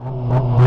Oh.